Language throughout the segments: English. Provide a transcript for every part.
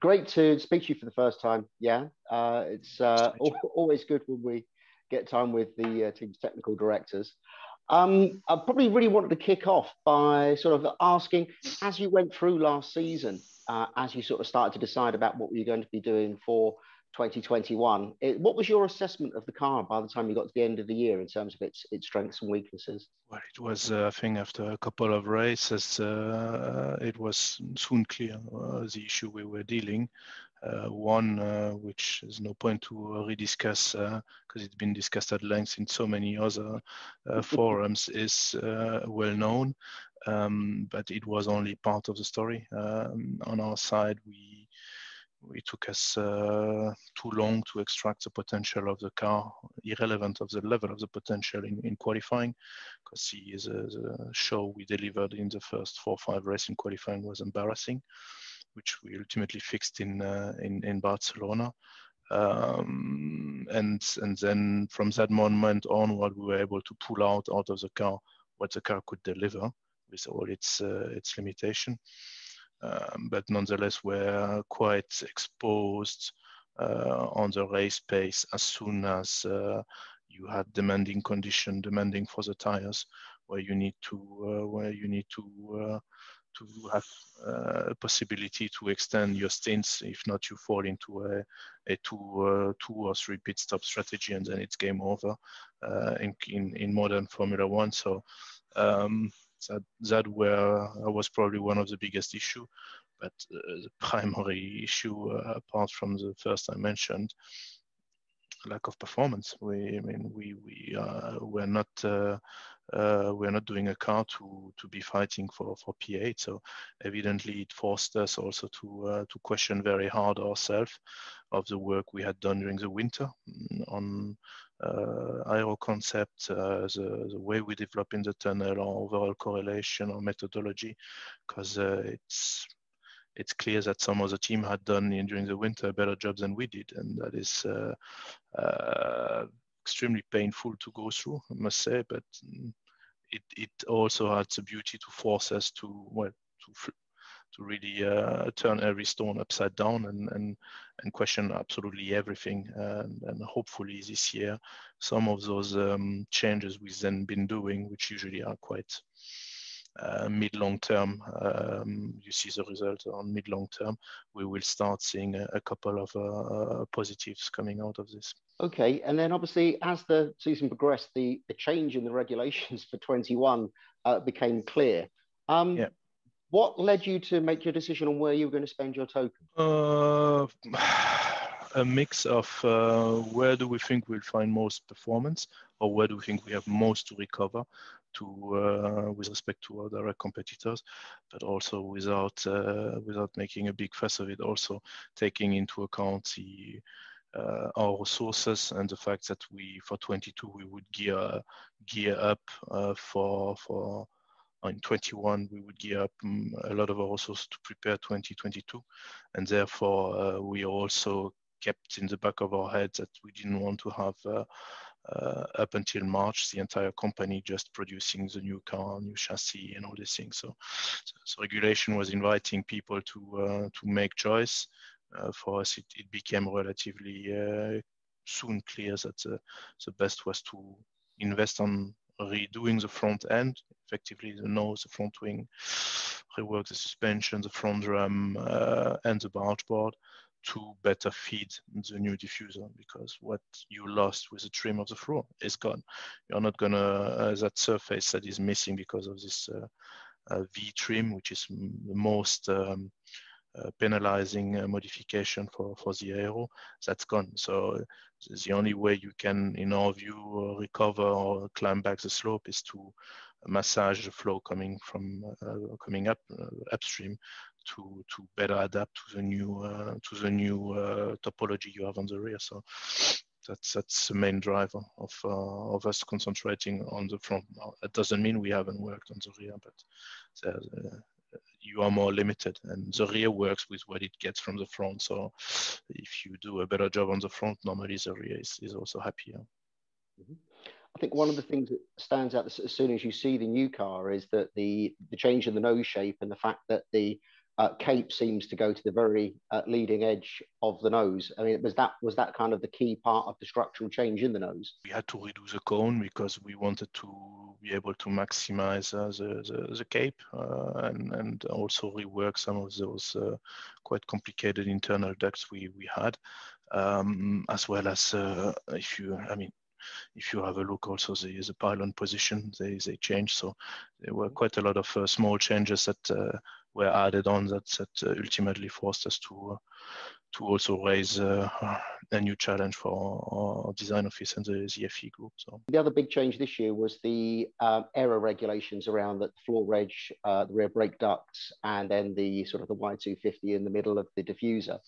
great to speak to you for the first time. Yeah, uh, it's uh, always good when we get time with the uh, team's technical directors. Um, I probably really wanted to kick off by sort of asking, as you went through last season, uh, as you sort of started to decide about what you're going to be doing for 2021. It, what was your assessment of the car by the time you got to the end of the year in terms of its its strengths and weaknesses? Well, it was, uh, I think, after a couple of races, uh, it was soon clear uh, the issue we were dealing. Uh, one, uh, which is no point to rediscuss because it's been discussed at length in so many other forums, is well known. Um, but it was only part of the story. Um, on our side, we it took us uh, too long to extract the potential of the car, irrelevant of the level of the potential in, in qualifying, because the, the, show we delivered in the first four or five races in qualifying was embarrassing, which we ultimately fixed in uh, in, in Barcelona. Um, and and then from that moment onward, we were able to pull out out of the car what the car could deliver with all its uh, its limitation um, but nonetheless were quite exposed uh, on the race pace as soon as uh, you had demanding condition, demanding for the tires, where you need to uh, where you need to to have uh, a possibility to extend your stints. If not, you fall into a, a two, uh, two or three pit stop strategy, and then it's game over uh, in, in, in modern Formula One. So um, that that were was probably one of the biggest issue but uh, the primary issue uh, apart from the first i mentioned lack of performance. We i mean we we uh, we're not uh, we're not doing a car to to be fighting for for P8. So evidently, it forced us also to uh, to question very hard ourselves of the work we had done during the winter mm, on uh, aero concept, uh, the, the way we develop in the tunnel, our overall correlation or methodology, because uh, it's it's clear that some of the team had done in, during the winter a better job than we did, and that is uh, uh, extremely painful to go through, I must say. But it it also had the beauty to force us to well to to really uh, turn every stone upside down and and, and question absolutely everything. And, and hopefully this year, some of those um, changes we've then been doing, which usually are quite uh, mid long term, um, you see the result on mid long term. We will start seeing a, a couple of uh, positives coming out of this. Okay, and then obviously as the season progressed, the, the change in the regulations for 21 uh, became clear. Um, yeah what led you to make your decision on where you were going to spend your token? Uh, a mix of uh, where do we think we'll find most performance, or where do we think we have most to recover, to uh, with respect to our direct competitors, but also without uh, without making a big fuss of it. Also taking into account the uh, our resources and the fact that we for 22 we would gear gear up uh, for for in 21 we would gear up um, a lot of our resources to prepare 2022 and therefore uh, we also kept in the back of our heads that we didn't want to have uh, uh, up until March, the entire company just producing the new car, new chassis, and all these things. So, so, regulation was inviting people to uh, to make choice. Uh, for us, it, it became relatively uh, soon clear that the, the best was to invest on redoing the front end, effectively the nose, the front wing, rework the suspension, the front drum, uh, and the barge board to better feed the new diffuser because what you lost with the trim of the floor is gone. You're not gonna, uh, that surface that is missing because of this uh, uh V trim, which is the most um, uh, penalizing uh, modification for, for the aero, that's gone. So the only way you can, in our view, uh, recover or climb back the slope is to massage the flow coming from uh, coming up uh, upstream to to better adapt to the new uh, to the new topology you have on the rear. So that's that's the main driver of uh, of us concentrating on the front. Now, that doesn't mean we haven't worked on the rear, but uh, you are more limited and the rear works with what it gets from the front. So if you do a better job on the front, normally the rear is, is also happier. Mm-hmm. I think one of the things that stands out as soon as you see the new car is that the the change in the nose shape and the fact that the uh, cape seems to go to the very uh, leading edge of the nose. I mean, was that was that kind of the key part of the structural change in the nose? We had to redo the cone because we wanted to be able to maximize uh, the, the, the cape uh, and and also rework some of those uh, quite complicated internal ducts we we had, um, as well as if you, I mean, if you have a look also the, the pylon position, they, they changed. So there were quite a lot of uh, small changes that uh, were added on that, that uh, ultimately forced us to to also raise a new challenge for our design office and the ZFE group. So the other big change this year was the um, aero regulations around the floor reg, uh, the rear brake ducts, and then the sort of the Y250 in the middle of the diffuser.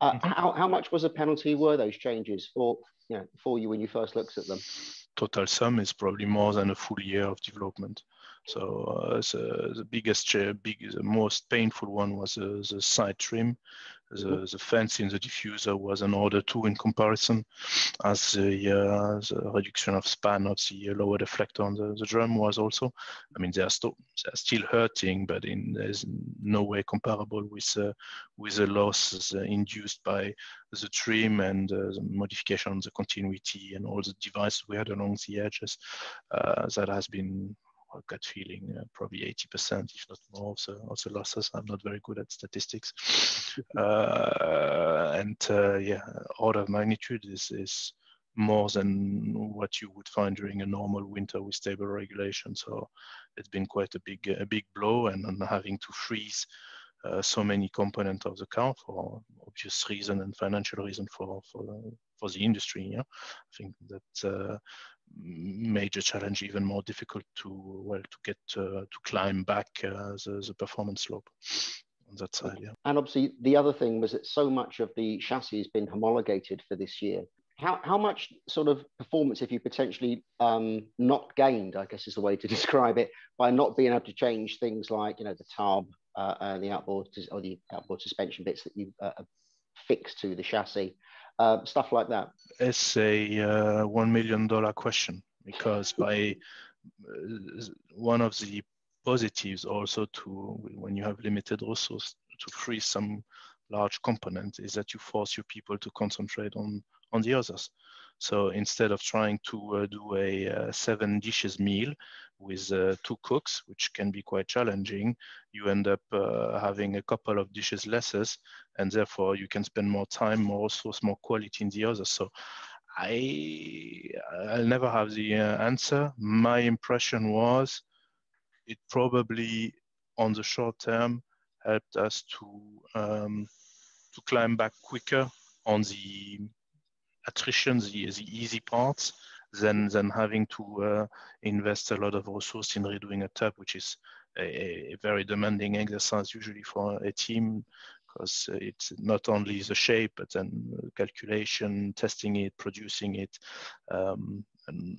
Uh, mm-hmm. how, how much was a penalty were those changes for you know, for you when you first looked at them? Total sum is probably more than a full year of development. So uh, the, the biggest, uh, big, the most painful one was uh, the side trim. The, the fence in the diffuser was an order two in comparison, as the, uh, the reduction of span of the lower deflector on the, the drum was also. I mean, they are, still they are still hurting, but in, there's no way comparable with uh, with the losses induced by the trim and uh, the modification on the continuity and all the devices we had along the edges. Uh, that has been gut feeling, uh, probably 80%, if not more, of the, of the losses. I'm not very good at statistics. uh, and uh, yeah, order of magnitude is, is more than what you would find during a normal winter with stable regulation. So it's been quite a big, a big blow and, and having to freeze uh, so many components of the car for obvious reason and financial reason for for the, for the industry. Yeah, I think that uh, major challenge, even more difficult to well to get uh, to climb back uh, the, performance slope on that side. Yeah. And obviously, the other thing was that so much of the chassis has been homologated for this year. How, how much sort of performance have you potentially um, not gained? I guess is the way to describe it by not being able to change things like you know the tub uh, and the outboard or the outboard suspension bits that you uh, fixed to the chassis uh, stuff like that? It's a uh, one million dollar question because by uh, one of the positives also to when you have limited resources to freeze some large component is that you force your people to concentrate on on the others. So instead of trying to uh, do a uh, seven dishes meal with uh, two cooks, which can be quite challenging, you end up having a couple of dishes lesses, and therefore you can spend more time, more resource, more quality in the other. So I, I'll never have the uh, answer. My impression was it probably on the short term helped us to um, to climb back quicker on the attrition, the, the easy parts, than, than having to uh, invest a lot of resources in redoing a tub, which is a, a very demanding exercise usually for a team because it's not only the shape, but then calculation, testing it, producing it. Um,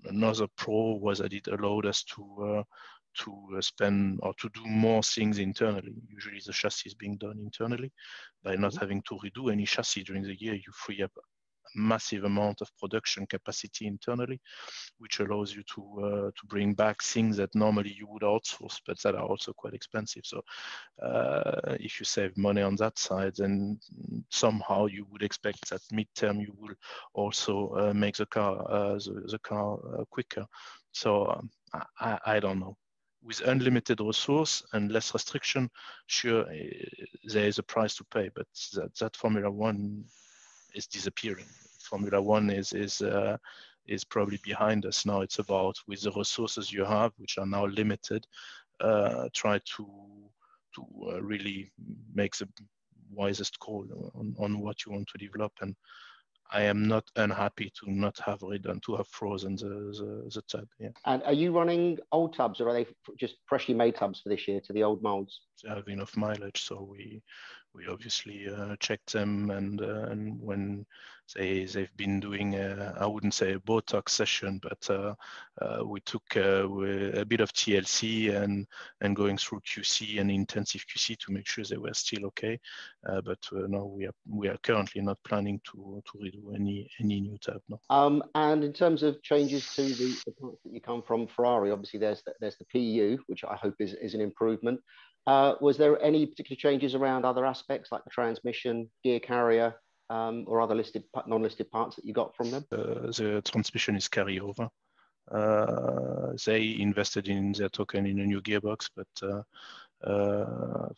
another pro was that it allowed us to uh, to spend or to do more things internally. Usually the chassis is being done internally. By not mm-hmm. having to redo any chassis during the year, you free up massive amount of production capacity internally, which allows you to uh, to bring back things that normally you would outsource, but that are also quite expensive. So uh, if you save money on that side, then somehow you would expect that midterm you will also uh, make the car uh, the, the, car uh, quicker. So um, I, I don't know with unlimited resource and less restriction, sure, eh, there is a price to pay, but that, that Formula One is disappearing. Formula One is is uh, is probably behind us now. It's about with the resources you have, which are now limited, uh, try to to uh, really make the wisest call on, on what you want to develop. And I am not unhappy to not have redone to have frozen the, the, the tub. Yeah. And are you running old tubs or are they just freshly made tubs for this year to the old molds? They have enough mileage, so we we obviously uh, checked them and uh, and when they they've been doing a, I wouldn't say a Botox session, but uh, uh we took uh, a bit of TLC and and going through QC and intensive QC to make sure they were still okay. Uh, but no, we are we are currently not planning to to redo any any new tab. No. Um, and in terms of changes to the, the parts that you come from Ferrari, obviously there's the, there's the PU, which I hope is is an improvement. Uh, was there any particular changes around other aspects like the transmission, gear carrier, um, or other listed non-listed parts that you got from them? Uh, the transmission is carryover. Uh, they invested in their token in a new gearbox, but uh, uh,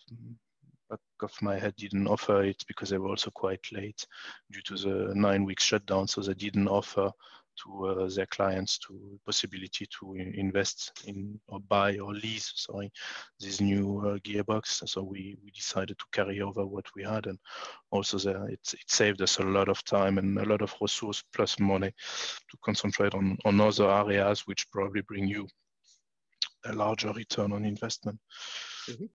back of my head didn't offer it because they were also quite late due to the nine week shutdown. So they didn't offer to uh, their clients to possibility to invest in or buy or lease sorry this new uh, gearbox so we, we decided to carry over what we had and also there it, it saved us a lot of time and a lot of resource plus money to concentrate on, on other areas which probably bring you a larger return on investment mm -hmm.